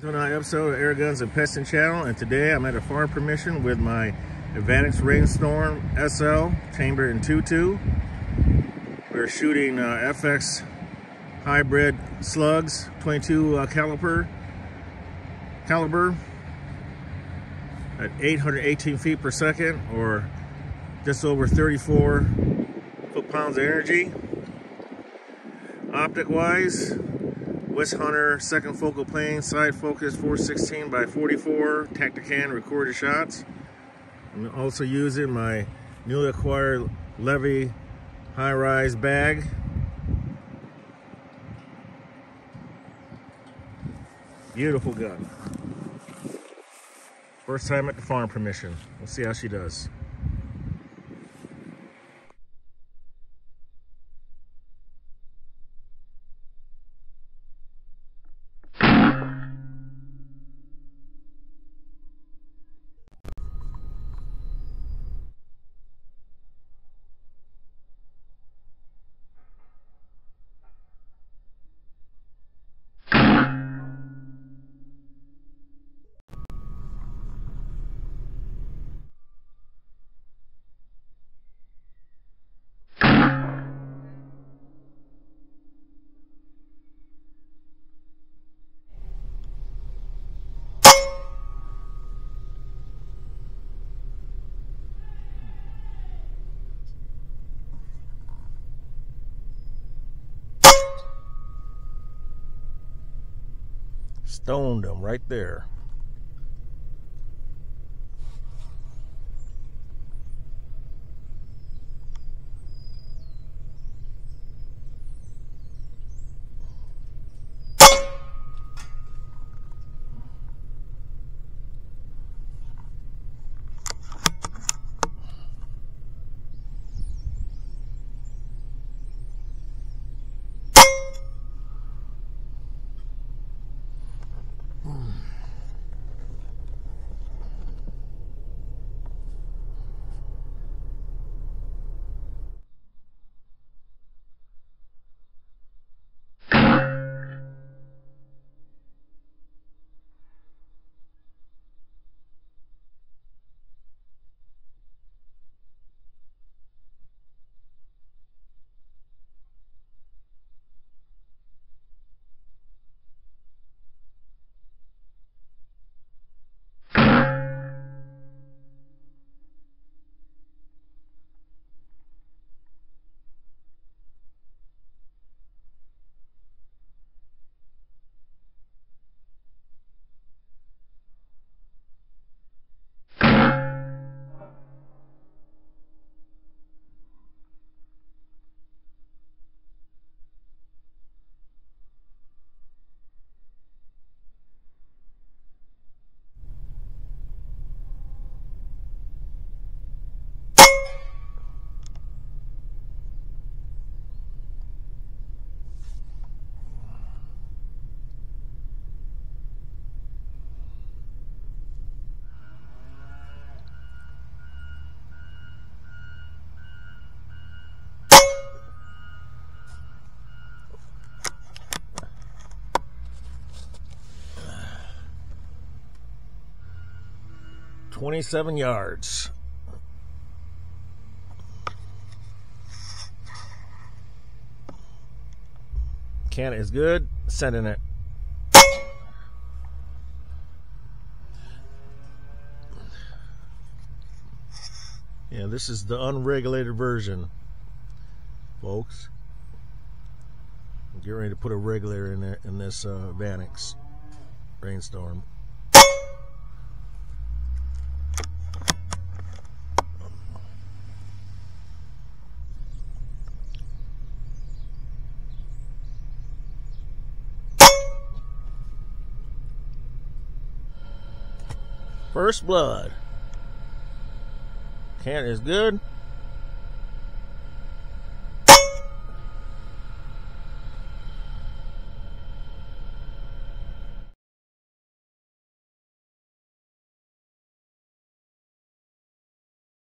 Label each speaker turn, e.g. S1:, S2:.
S1: To another episode of Air Guns and Pesting Channel, and today I'm at a farm permission with my Evanix Rainstorm SL chamber in 2.2. We're shooting uh, FX hybrid slugs, 22 uh, caliber, caliber at 818 feet per second, or just over 34 foot-pounds of energy. Optic-wise, West Hunter second focal plane, side focus 416 by 44, Tactacam recorded shots. I'm also using my newly acquired Levy high-rise bag. Beautiful gun. First time at the farm permission. We'll see how she does. Stoned him right there. Twenty-seven yards. Can is good. Sending it. Yeah, this is the unregulated version, folks. Get ready to put a regulator in there in this uh, Evanix rainstorm. First blood. Can is good.